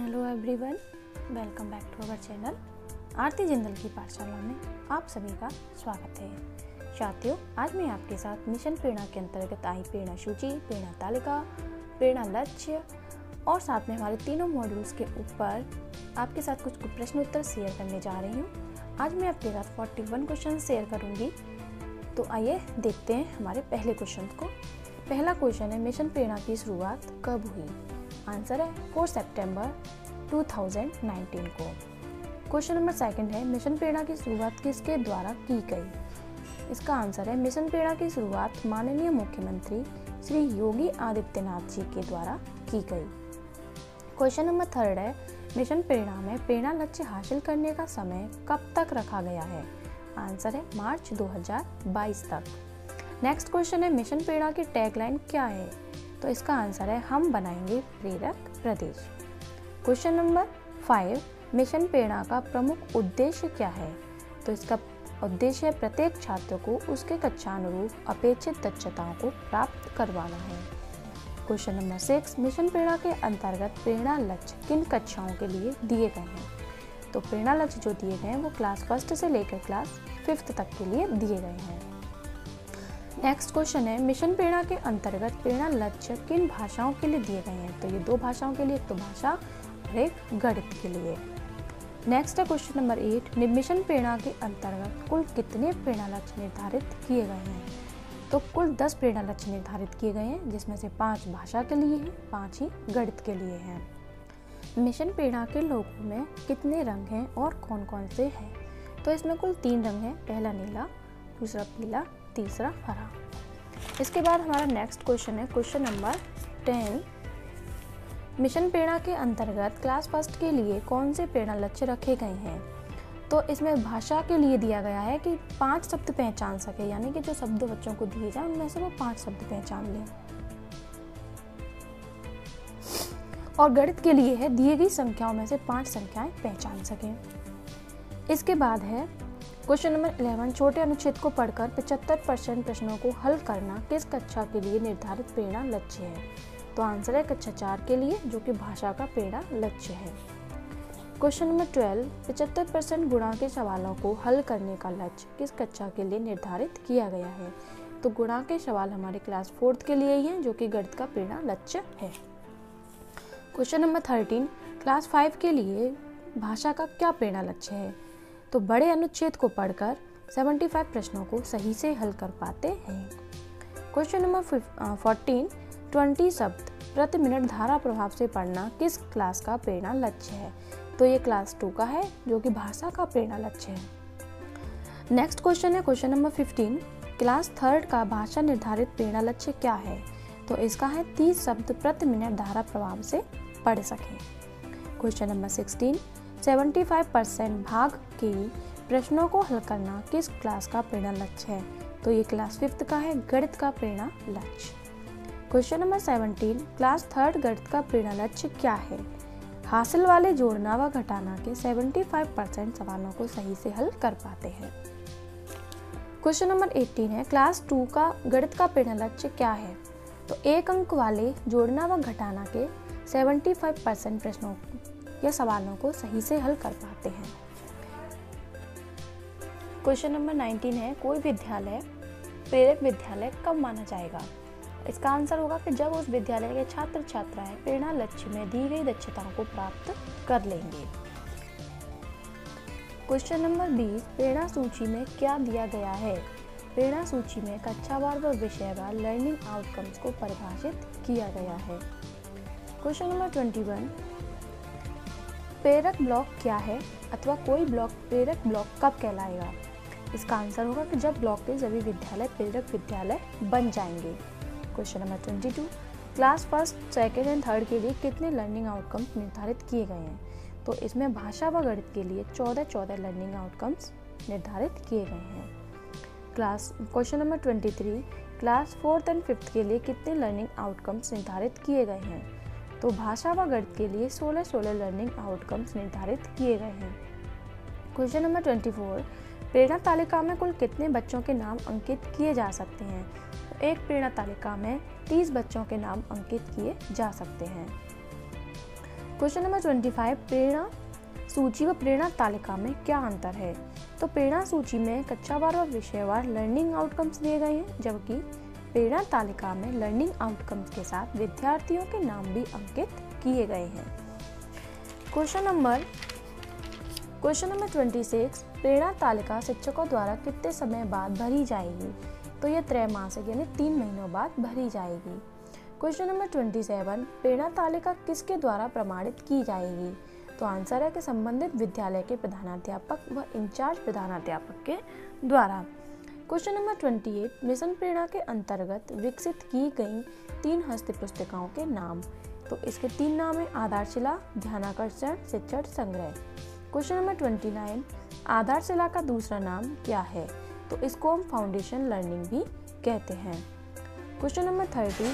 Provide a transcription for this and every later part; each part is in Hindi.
Hello everyone welcome back to our channel Aarti Jindal की पाठशाला में आप सभी का स्वागत है। साथियों, आज मैं आपके साथ मिशन प्रेरणा के अंतर्गत आई प्रेरणा सूची, प्रेरणा तालिका, प्रेरणा लक्ष्य और साथ में हमारे तीनों मॉड्यूल्स के ऊपर आपके साथ कुछ प्रश्न उत्तर शेयर करने जा रही हूँ। आज मैं आपके साथ 41 क्वेश्चन शेयर करूँगी। तो आइए देखते हैं हमारे पहले क्वेश्चन को। पहला क्वेश्चन है, मिशन प्रेरणा की शुरुआत कब हुई? आंसर है 4 सितंबर 2019 को। क्वेश्चन नंबर सेकंड है, मिशन प्रेरणा की शुरुआत किसके द्वारा की गई? इसका आंसर है मिशन प्रेरणा की शुरुआत माननीय मुख्यमंत्री श्री योगी आदित्यनाथ जी के द्वारा की गई। क्वेश्चन नंबर थर्ड है, मिशन प्रेरणा में प्रेरणा लक्ष्य हासिल करने का समय कब तक रखा गया है? आंसर है मार्च 2022 तक। नेक्स्ट क्वेश्चन है, मिशन प्रेरणा की टैगलाइन क्या है? तो इसका आंसर है, हम बनाएँगे प्रेरक प्रदेश। Question number five mission Prerna का प्रमुख उद्देश्य क्या है? तो इसका उद्देश्य प्रत्येक छात्र को उसके कक्षानुरूप अपेक्षित दक्षताओं को प्राप्त करवाना है। Question number six mission Prerna के अंतर्गत प्रेरणा लक्ष्य किन कक्षाओं के लिए दिए गए हैं? तो प्रेरणा लक्ष्य जो दिए गए हैं, वो क्लास फ़र्स्ट से लेकर क्लास फिफ्थ तक के लिए दिए गए हैं। नेक्स्ट क्वेश्चन है, मिशन प्रेरणा के अंतर्गत प्रेरणा लक्ष्य किन भाषाओं के लिए दिए गए हैं? तो ये दो भाषाओं के लिए, एक तो भाषा और एक गणित के लिए। नेक्स्ट है question number eight mission Prerna के अंतर्गत कुल कितने प्रेरणा लक्ष्य निर्धारित किए गए हैं? तो कुल दस प्रेरणा लक्ष्य निर्धारित किए गए हैं, जिसमें से पाँच भाषा के लिए हैं, पाँच ही गणित के लिए हैं। मिशन प्रेरणा के लोगों में कितने रंग हैं और कौन कौन से हैं? तो इसमें कुल तीन रंग हैं, पहला नीला, दूसरा पीला तीसरा हरा इसके बाद हमारा नेक्स्ट क्वेश्चन है question number ten mission Prerna के अंतर्गत क्लास फ़र्स्ट के लिए कौन से प्रेरणा लक्ष्य रखे गए हैं? तो इसमें भाषा के लिए दिया गया है कि पाँच शब्द पहचान सके, यानी कि जो शब्द बच्चों को दिए जाए, उनमें से वो पाँच शब्द पहचान लें। और गणित के लिए है, दिए गई संख्याओं में से पाँच संख्याएँ पहचान सकें। इसके बाद है क्वेश्चन नंबर इलेवन छोटे अनुच्छेद को पढ़कर पचहत्तर परसेंट प्रश्नों को हल करना किस कक्षा के लिए निर्धारित प्रेरणा लक्ष्य है? तो आंसर है कक्षा चार के लिए, जो कि भाषा का प्रेरणा लक्ष्य है। क्वेश्चन नंबर ट्वेल्व पचहत्तर परसेंट गुणा के सवालों को हल करने का लक्ष्य किस कक्षा के लिए निर्धारित किया गया है? तो गुणा के सवाल हमारे क्लास फोर्थ के लिए ही हैं, जो कि गणित का प्रेरणा लक्ष्य है। Question number thirteen class five के लिए भाषा का क्या प्रेरणा लक्ष्य है? तो बड़े अनुच्छेद को पढ़कर 75 प्रश्नों को सही से हल कर पाते हैं। क्वेश्चन नंबर फोर्टीन ट्वेंटी शब्द प्रति मिनट धारा प्रभाव से पढ़ना किस क्लास का प्रेरणा लक्ष्य है? तो ये क्लास टू का है, जो कि भाषा का प्रेरणा लक्ष्य है। नेक्स्ट क्वेश्चन है question number fifteen class third का भाषा निर्धारित प्रेरणा लक्ष्य क्या है? तो इसका है, तीस शब्द प्रति मिनट धारा प्रभाव से पढ़ सकें। क्वेश्चन नंबर सिक्सटीन 75 परसेंट भाग के प्रश्नों को हल करना किस क्लास का प्रेरणा लक्ष्य है? तो ये क्लास फिफ्थ का है, गणित का प्रेरणा लक्ष्य। Question number seventeen class third गणित का प्रेरणा लक्ष्य क्या है? हासिल वाले जोड़ना व घटाना के 75 परसेंट सवालों को सही से हल कर पाते हैं। क्वेश्चन नंबर 18 है क्लास टू का गणित का प्रेरणा लक्ष्य क्या है? तो एक अंक वाले जोड़ना व घटाना के 75 परसेंट प्रश्नों या सवालों को सही से हल कर पाते हैं। क्वेश्चन नंबर 19 है, कोई विद्यालय, प्रेरक विद्यालय कब माना जाएगा? इसका आंसर होगा कि जब उस विद्यालय के छात्र छात्राएँ प्रेरणा लक्ष्य में दी गई दक्षताओं को प्राप्त कर लेंगे। क्वेश्चन नंबर 20 प्रेरणा सूची में क्या दिया गया है? प्रेरणा सूची में कक्षावार व विषयवार लर्निंग आउटकम्स को परिभाषित किया गया है। क्वेश्चन नंबर 21 प्रेरक ब्लॉक क्या है अथवा कोई ब्लॉक प्रेरक ब्लॉक कब कहलाएगा? इसका आंसर होगा कि जब ब्लॉक के सभी विद्यालय प्रेरक विद्यालय बन जाएँगे। Question number twenty two class first second and third के लिए कितने लर्निंग आउटकम्स निर्धारित किए गए हैं? तो इसमें भाषा व गणित के लिए चौदह चौदह लर्निंग आउटकम्स निर्धारित किए गए हैं। Class question number twenty three class fourth and fifth के लिए कितने लर्निंग आउटकम्स निर्धारित किए गए हैं? तो भाषा व गणित के लिए 16 16 लर्निंग आउटकम्स निर्धारित किए गए हैं। क्वेश्चन नंबर 24 प्रेरणा तालिका में कुल कितने बच्चों के नाम अंकित किए जा सकते हैं? तो एक प्रेरणा तालिका में 30 बच्चों के नाम अंकित किए जा सकते हैं। Question number twenty five Prerna सूची व प्रेरणा तालिका में क्या अंतर है? तो प्रेरणा सूची में कक्षावार व विषयवार लर्निंग आउटकम्स दिए गए हैं, जबकि प्रेरणा तालिका में लर्निंग आउटकम्स के साथ विद्यार्थियों के नाम भी अंकित किए गए हैं। Question number question number twenty six Prerna तालिका शिक्षकों द्वारा कितने समय बाद भरी जाएगी? तो यह त्रैमासिक यानी तीन महीनों बाद भरी जाएगी। Question number twenty seven Prerna तालिका किसके द्वारा प्रमाणित की जाएगी? तो आंसर है कि संबंधित विद्यालय के प्रधानाध्यापक व इंचार्ज प्रधानाध्यापक के द्वारा। Question number twenty eight mission Prerna के अंतर्गत विकसित की गई तीन हस्त पुस्तिकाओं के नाम। तो इसके तीन नाम है, आधारशिला, ध्यानाकर्षण, शिक्षण, संग्रह। क्वेश्चन नंबर ट्वेंटी नाइन आधारशिला का दूसरा नाम क्या है? तो इसको हम फाउंडेशन लर्निंग भी कहते हैं। क्वेश्चन नंबर थर्टी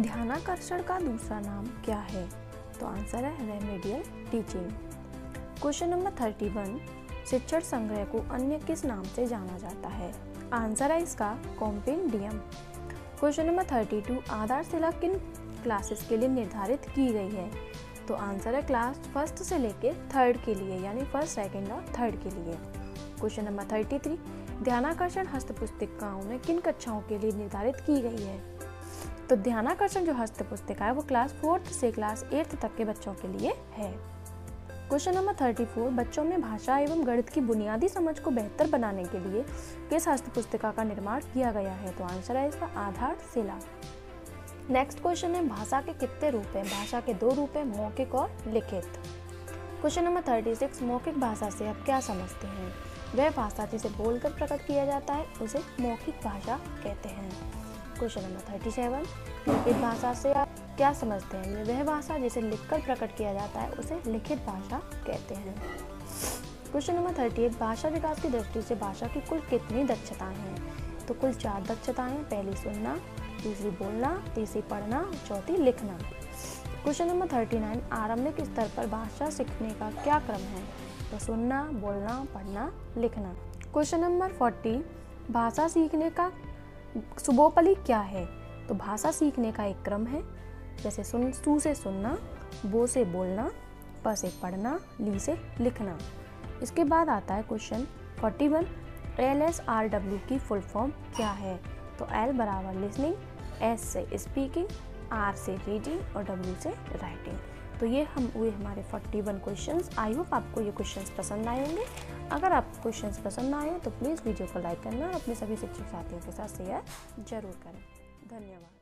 ध्यानाकर्षण का दूसरा नाम क्या है? तो आंसर है remedial teaching question number thirty one शिक्षण संग्रह को अन्य किस नाम से जाना जाता है? आंसर है इसका compendium. Question number thirty two, Aadharshila किन क्लासेस के लिए निर्धारित की गई है? तो आंसर है क्लास फ़र्स्ट से लेके थर्ड के लिए, यानी फ़र्स्ट, सेकंड और थर्ड के लिए। क्वेश्चन नंबर थर्टी थ्री, ध्यानाकर्षण हस्त पुस्तिकाओं में किन कक्षाओं के लिए निर्धारित की गई है? तो ध्यानाकर्षण जो हस्त पुस्तिका है, वो क्लास फोर्थ से क्लास एट्थ तक के बच्चों के लिए है। क्वेश्चन नंबर थर्टी फोर, बच्चों में भाषा एवं गणित की बुनियादी समझ को बेहतर बनाने के लिए किस हस्त पुस्तिका का निर्माण किया गया है? तो आंसर है इसका आधार शिला। नेक्स्ट क्वेश्चन है, भाषा के कितने रूप हैं? भाषा के दो रूप हैं, मौखिक और लिखित। क्वेश्चन नंबर थर्टी सिक्स, मौखिक भाषा से आप क्या समझते हैं? वह भाषा जिसे बोलकर प्रकट किया जाता है, उसे मौखिक भाषा कहते हैं। क्वेश्चन नंबर थर्टी सेवन लिखित भाषा से क्या समझते हैं? वह भाषा जिसे लिखकर प्रकट किया जाता है, उसे लिखित भाषा कहते हैं। क्वेश्चन नंबर थर्टी एट भाषा विकास की दृष्टि से भाषा की कुल कितनी दक्षताएँ हैं? तो कुल चार दक्षताएँ हैं, पहली सुनना, दूसरी बोलना, तीसरी पढ़ना, चौथी लिखना। क्वेश्चन नंबर थर्टी नाइन आरंभिक स्तर पर भाषा सीखने का क्या क्रम है? तो सुनना, बोलना, पढ़ना, लिखना। क्वेश्चन नंबर फोर्टी भाषा सीखने का सुबोपली क्या है? तो भाषा सीखने का एक क्रम है जैसे सुन सू से सुनना बो से बोलना, प से पढ़ना, ली से लिखना। इसके बाद आता है question forty one L S R W की फुल फॉर्म क्या है? तो एल बराबर लिसनिंग एस से स्पीकिंग आर से रीडिंग और डब्ल्यू से राइटिंग तो ये हम, हुए हमारे 41 क्वेश्चंस आई होप आपको ये क्वेश्चंस पसंद आए होंगे। अगर आपको क्वेश्चंस पसंद आए तो प्लीज़ वीडियो को लाइक करना और अपने सभी शिक्षक साथियों के साथ शेयर ज़रूर करें। धन्यवाद।